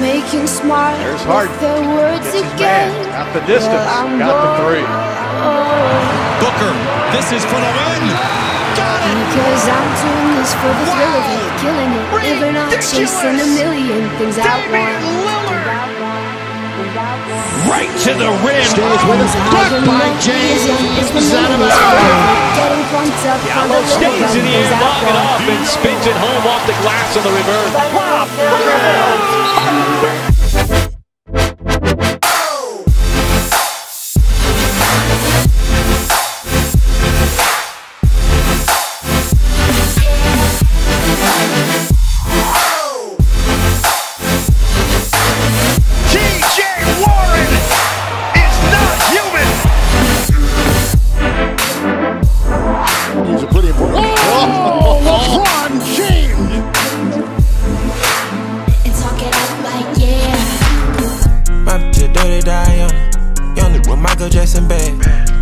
making smart There's Harden. with their words Gets his again. man. Got the distance. Well, I'm Got the three. Booker, this is for the win. Got it. Because I'm doing this for the thrill of it, killing it, living on chasing a million things I want. Right to the rim. Stays with us. Blocked by James Zanabato. Getting pumped up for Gallo the stays in the air things I long enough and spins it home off the glass on the reverse. Pop! TJ Michael Jackson bag.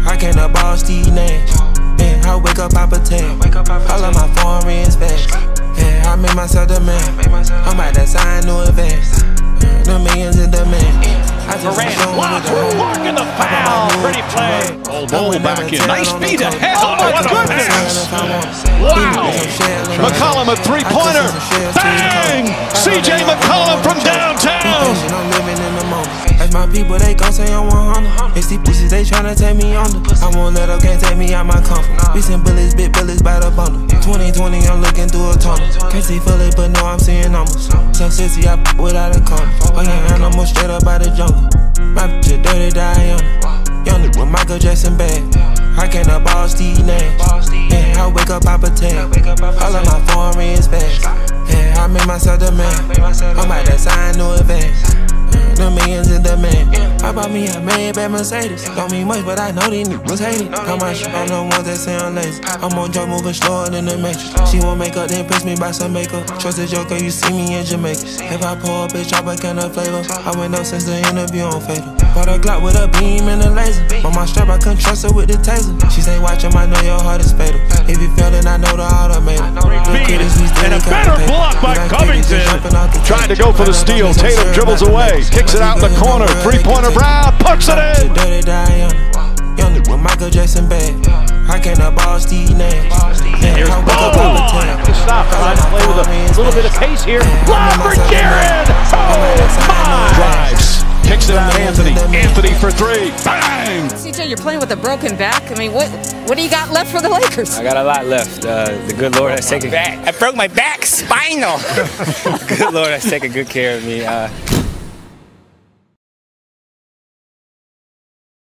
I can't up all Steve Nash. Yeah, I wake up Papa Tan. All of my foreign rings back. Yeah, I made myself the man. I'm about to sign new advance. Yeah, the millions in demand. I just Durant show blocks. the whole- Marking the foul. Pretty play. Oh, Ball back in. Nice feed ahead. Oh, my my goodness. Wow. McCollum a three-pointer. Bang! CJ McCollum from It's these pieces they tryna take me under. I won't let up, can't take me out my comfort. We send bullets, big bullets by the bundle. 2020, I'm looking through a tunnel. Can't see fully, but know I'm seeing numbers. So sissy, I p- without a corner. Oh yeah, animal straight up out the jungle. My bitch a dirty Diana. With Michael Jackson bag. I can't up all Steve Nash. Yeah, I wake up Papa Tan. All of my foreign back. Yeah, I made myself the man. I'm about me a Maybach Mercedes. Don't mean much, but I know these niggas hate it. On, shit on the ones that say I'm lazy. I'm on drug moving slower than the matrix. She won't make up, then press me by some makeup. Trust the joker, you see me in Jamaica. If I pour a bitch, drop a can of flavor. I went up since the interview on Fatal. Bought a Glock with a beam and a laser. On my strap, I couldn't trust her with the taser. She say, watch him, I know your heart is fatal. Tried to go for the steal. Tatum dribbles away. Kicks it out in the corner. Three-pointer Brown. Puts it in. Dirty Diana. Young nigga with Michael Jackson bag. I can't up all Steve Nash. Here's I Bobo. To stop. Trying to play with a little bit of pace here. Lob for Jared. Oh, my. Drives. Kicks it out Anthony. Anthony for three. Bang! CJ, you're playing with a broken back. I mean, what what do you got left for the Lakers? I got a lot left. Uh, the good Lord has taken back. I broke my back, spinal. good Lord has taken good care of me. Uh,